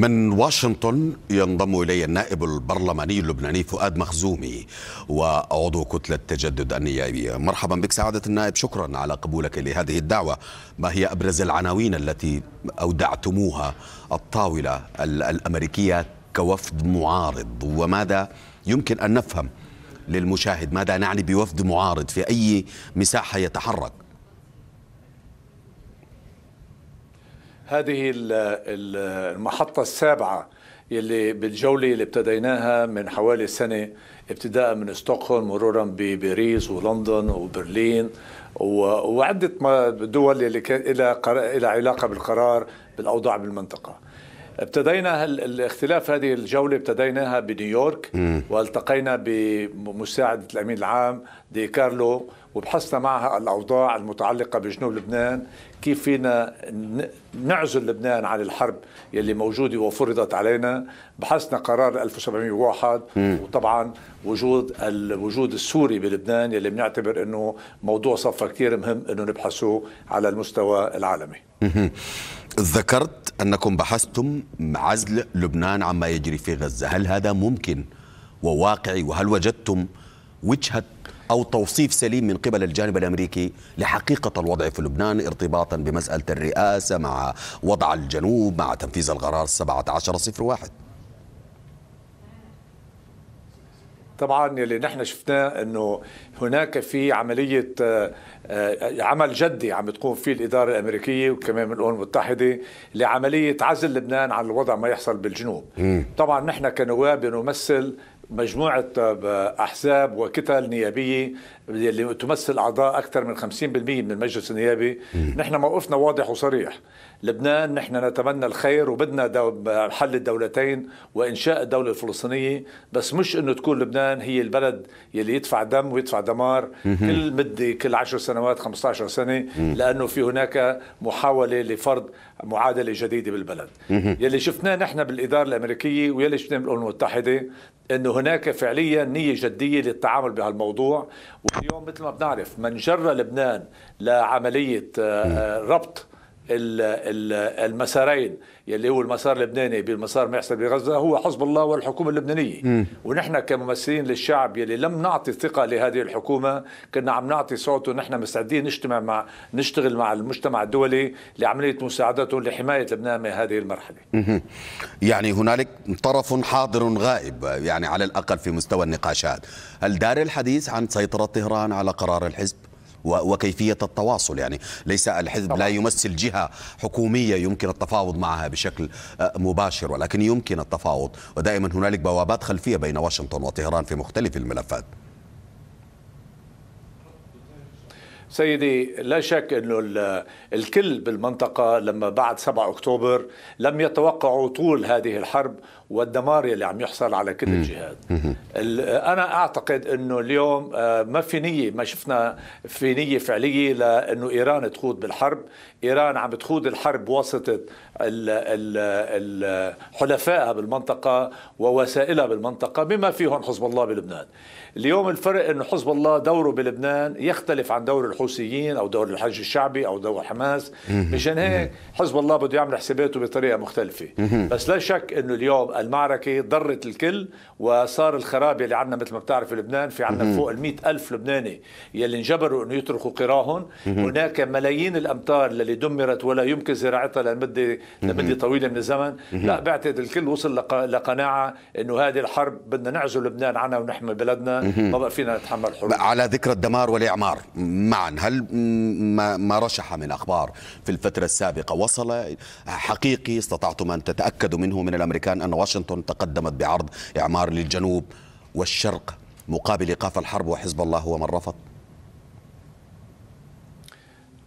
من واشنطن ينضم إلي النائب البرلماني اللبناني فؤاد مخزومي وعضو كتلة تجدد النيابية. مرحبا بك سعادة النائب شكرا على قبولك لهذه الدعوة. ما هي أبرز العناوين التي أودعتموها الطاولة الأمريكية كوفد معارض؟ وماذا يمكن أن نفهم للمشاهد؟ ماذا نعني بوفد معارض في أي مساحة يتحرك؟ هذه المحطة السابعة يلي بالجولة اللي ابتديناها من حوالي سنة ابتداء من ستوكهولم مرورا بباريس ولندن وبرلين وعدة دول اللي كان إلى علاقة بالقرار بالأوضاع بالمنطقة. ابتدينا الاختلاف هذه الجولة ابتديناها بنيويورك والتقينا بمساعدة الأمين العام دي كارلو وبحثنا معها الأوضاع المتعلقة بجنوب لبنان كيف فينا نعزل لبنان عن الحرب يلي موجودة وفرضت علينا. بحثنا قرار 1701 وطبعا وجود الوجود السوري بلبنان يلي بنعتبر إنه موضوع صفى كثير مهم إنه نبحثه على المستوى العالمي. ذكرت أنكم بحثتم عزل لبنان عما يجري في غزة. هل هذا ممكن وواقعي؟ وهل وجدتم وجهة أو توصيف سليم من قبل الجانب الأمريكي لحقيقة الوضع في لبنان ارتباطا بمسألة الرئاسة مع وضع الجنوب مع تنفيذ القرار 1701 طبعا يلي نحن شفناه إنه هناك في عملية آه، آه، عمل جدي عم تقوم فيه الإدارة الأمريكية وكمان من الأمم المتحدة لعملية عزل لبنان عن الوضع ما يحصل بالجنوب. طبعا نحن كنواب نمثل مجموعة آه، أحزاب وكتل نيابية اللي تمثل أعضاء أكثر من 50% من المجلس النيابي. نحن موقفنا واضح وصريح. لبنان نحن نتمنى الخير وبدنا دو حل الدولتين وإنشاء الدولة الفلسطينية بس مش أنه تكون لبنان هي البلد يلي يدفع دم ويدفع دمار كل مدة كل 10 سنوات 15 سنة لأنه في هناك محاولة لفرض معادلة جديدة بالبلد. يلي شفناه نحن بالإدارة الأمريكية ويلي شفناه بالأمم المتحدة أنه هناك فعليا نية جدية للتعامل بهالموضوع واليوم مثل ما بنعرف من جر لبنان لعملية آه، ربط المسارين يلي هو المسار اللبناني بالمسار ما يحصل بغزة هو حزب الله والحكومة اللبنانية م. ونحن كممثلين للشعب يلي لم نعطي ثقة لهذه الحكومة كنا عم نعطي صوت ونحن مستعدين نجتمع مع نشتغل مع المجتمع الدولي لعملية مساعدته لحماية لبنان من هذه المرحلة م. يعني هنالك طرف حاضر غائب يعني على الأقل في مستوى النقاشات هل دار الحديث عن سيطرة طهران على قرار الحزب وكيفية التواصل يعني. ليس الحزب لا يمثل جهة حكومية يمكن التفاوض معها بشكل آه، مباشر ولكن يمكن التفاوض. ودائما هنالك بوابات خلفية بين واشنطن وطهران في مختلف الملفات. سيدي لا شك إنه الكل بالمنطقة لما بعد 7 أكتوبر لم يتوقعوا طول هذه الحرب والدمار اللي عم يحصل على كل الجهات. أنا أعتقد إنه اليوم آه، ما في نية ما شفنا في نية فعلية لإنه إيران تخوض بالحرب. إيران عم تخوض الحرب بواسطة حلفائها بالمنطقة ووسائلها بالمنطقة بما فيهم حزب الله بلبنان. اليوم الفرق إنه حزب الله دوره بلبنان يختلف عن دور الحوثيين أو دور الحج الشعبي أو دور حماس. مشان هيك حزب الله بده يعمل حساباته بطريقة مختلفة. بس لا شك إنه اليوم المعركة ضرت الكل وصار الخراب يلي عندنا مثل ما بتعرف لبنان في عندنا فوق ال ألف لبناني يلي انجبروا إنه يتركوا قراهم هناك ملايين الأمتار التي دمرت ولا يمكن زراعتها لمده لمدة طويلة من الزمن. لا بعتقد الكل وصل لقناعة إنه هذه الحرب بدنا نعزل لبنان عنها ونحمي بلدنا. ما بقى فينا نتحمل حروب. على ذكر الدمار والإعمار معا هل ما رشح من أخبار في الفترة السابقة؟ وصل حقيقي استطعتم أن تتأكدوا منه من الأمريكان أن واشنطن تقدمت بعرض إعمار للجنوب والشرق مقابل إيقاف الحرب وحزب الله هو من رفض.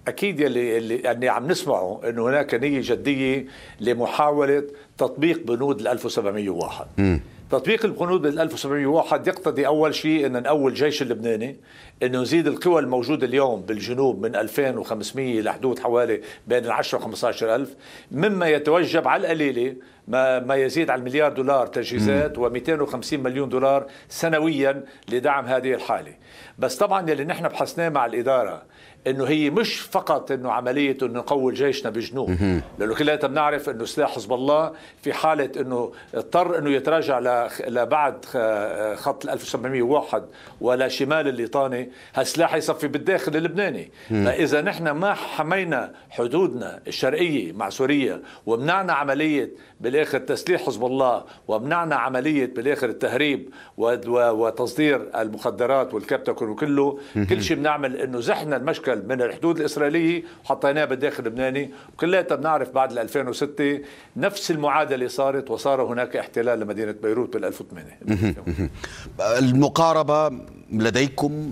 أكيد يلي اللي يعني عم نسمعه إنه هناك نية جدية لمحاولة تطبيق بنود ال 1701 م. تطبيق البنود بال 1701 يقتضي أول شيء إن نقوي الجيش اللبناني إنه نزيد القوى الموجودة اليوم بالجنوب من 2500 لحدود حوالي بين ال 10 و 15000 مما يتوجب على القليلة ما ما يزيد على المليار دولار تجهيزات و250 مليون دولار سنويا لدعم هذه الحالة. بس طبعا يلي نحن بحثناه مع الإدارة إنه هي مش فقط إنه عملية إنه نقوي جيشنا بجنوب. لأنه كلنا بنعرف إنه سلاح حزب الله في حالة إنه اضطر إنه يتراجع لبعد خط 1701 ولا شمال الليطاني. هالسلاح يصفي بالداخل اللبناني. فإذا نحن ما حمينا حدودنا الشرقية مع سوريا ومنعنا عملية بالآخر تسليح حزب الله ومنعنا عملية بالآخر التهريب وتصدير المخدرات والكبتكون وكله. كل شيء بنعمل إنه زحنا المشكل من الحدود الإسرائيلية وحطيناه بالداخل اللبناني. وكلياتنا بنعرف بعد 2006 نفس المعادلة صارت وصار هناك احتلال لمدينة بيروت بال 2008 المقاربة لديكم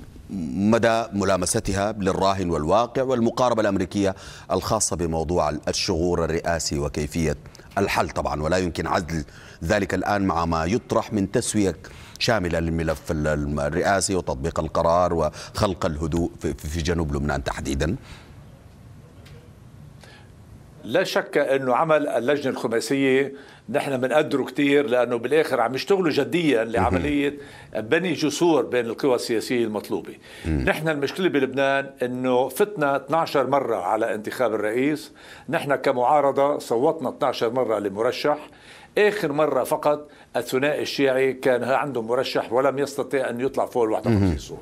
مدى ملامستها للراهن والواقع والمقاربة الأمريكية الخاصة بموضوع الشغور الرئاسي وكيفية الحل طبعا ولا يمكن عزل ذلك الآن مع ما يطرح من تسوية شاملة للملف الرئاسي وتطبيق القرار وخلق الهدوء في جنوب لبنان تحديدا. لا شك أنه عمل اللجنة الخماسيه نحن بنقدره كثير لأنه بالآخر عم يشتغلوا جديا لعملية بني جسور بين القوى السياسية المطلوبة. نحن المشكلة بلبنان إنه فتنا 12 مرة على انتخاب الرئيس، نحن كمعارضة صوتنا 12 مرة لمرشح، آخر مرة فقط الثنائي الشيعي كان عنده مرشح ولم يستطيع أن يطلع فوق ال 51 صوت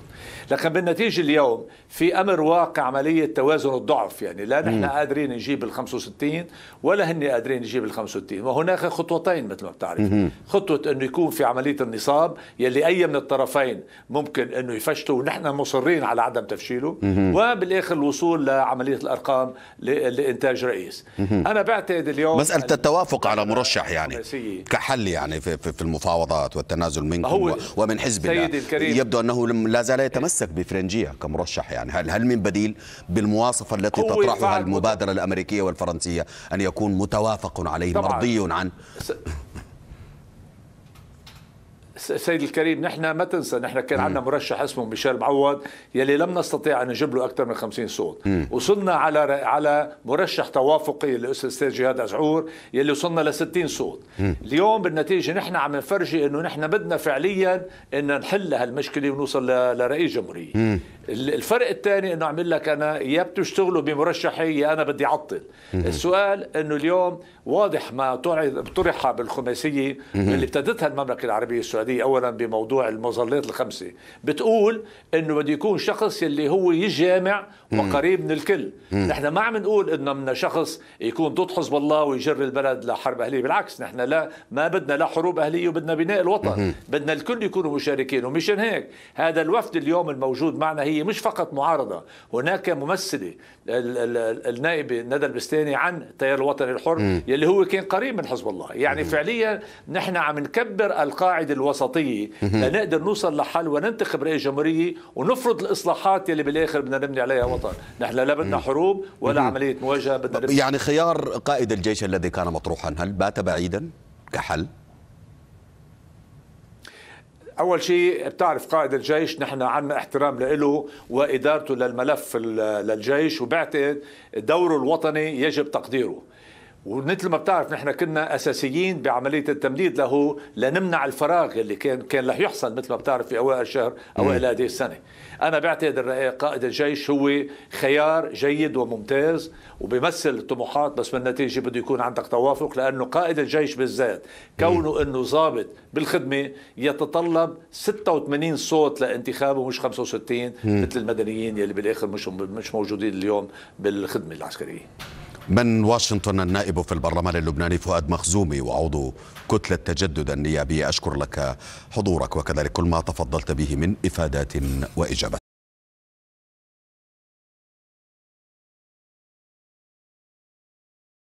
لكن بالنتيجة اليوم في أمر واقع عملية توازن الضعف يعني لا نحن قادرين نجيب ال 65 ولا هن قادرين نجيب ال 65 وهناك خطوتين مثل ما بتعرف. خطوة إنه يكون في عملية النصاب يلي أي من الطرفين ممكن إنه يفشلوا ونحن مصرين على عدم تفشيله. وبالآخر الوصول لعملية الأرقام لإنتاج رئيس. أنا بعتقد اليوم مسألة التوافق على مرشح يعني. كحل يعني في في المفاوضات والتنازل منكم ومن حزب الله. يبدو أنه لا زال يتمسك بفرنجية كمرشح يعني. هل هل من بديل بالمواصفة التي تطرحها المبادرة الأمريكية والفرنسية أن يكون متوافق عليه مرضي عنه سيد الكريم نحن ما تنسى نحن كان عندنا مرشح اسمه ميشيل معوض يلي لم نستطيع أن نجيب له أكثر من 50 صوت. مم. وصلنا على على مرشح توافقي الاستاذ جهاد أزعور يلي وصلنا ل 60 صوت. مم. اليوم بالنتيجة نحن عم نفرجي إنه نحن بدنا فعليا إن نحل هالمشكلة ونوصل لرئيس جمهورية. مم. الفرق الثاني إنه عم لك أنا يا بتشتغلوا بمرشحي يا أنا بدي اعطل السؤال إنه اليوم واضح ما طرح بالخماسية اللي ابتدتها المملكة العربية السعودية اولا بموضوع المظلات الخمسة. بتقول إنه بده يكون شخص اللي هو يجامع وقريب من الكل. نحن ما عم نقول إنه من شخص يكون ضد حزب الله ويجر البلد لحرب أهلية. بالعكس نحن لا ما بدنا لا حروب أهلية وبدنا بناء الوطن. بدنا الكل يكونوا مشاركين. ومشان هيك هذا الوفد اليوم الموجود معنا هي مش فقط معارضة. هناك ممثلة النائبة ندى البستاني عن التيار الوطني الحر يلي هو كان قريب من حزب الله. يعني فعليا نحن عم نكبر القاعدة الوسطية. لنقدر نوصل لحل وننتخب رئيس جمهورية ونفرض الإصلاحات يلي بالآخر بدنا نبني عليها وطن. نحن لا بدنا حروب ولا عملية مواجهة بدنا يعني خيار قائد الجيش الذي كان مطروحا هل بات بعيدا كحل؟ أول شيء بتعرف قائد الجيش نحن عنا احترام له وإدارته للملف للجيش وبعتقد دوره الوطني يجب تقديره. ومثل ما بتعرف نحن كنا أساسيين بعملية التمديد له لنمنع الفراغ اللي كان كان رح يحصل مثل ما بتعرف في أوائل الشهر أوائل هذه السنة. أنا بعتقد قائد الجيش هو خيار جيد وممتاز وبيمثل طموحات بس بالنتيجه بده يكون عندك توافق لأنه قائد الجيش بالذات كونه إنه ضابط بالخدمة يتطلب 86 صوت لانتخابه مش 65 مثل المدنيين يلي بالآخر مش مش موجودين اليوم بالخدمة العسكرية. من واشنطن النائب في البرلمان اللبناني فؤاد مخزومي وعضو كتلة تجدد النيابية أشكر لك حضورك وكذلك كل ما تفضلت به من إفادات وإجابات.